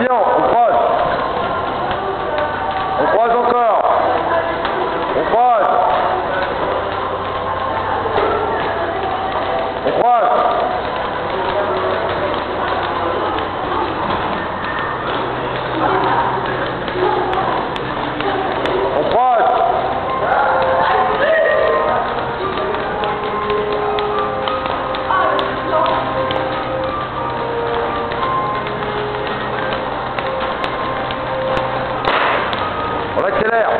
六 l'air.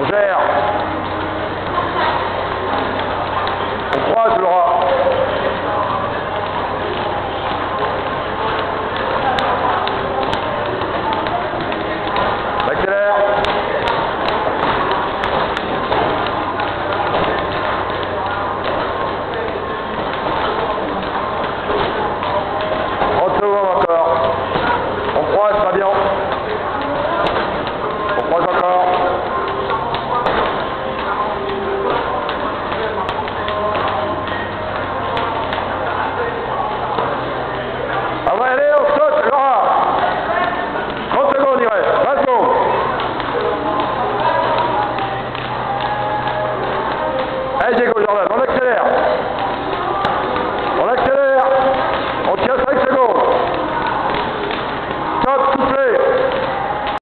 On gère. On croise Laura. 哎，谢谢各位。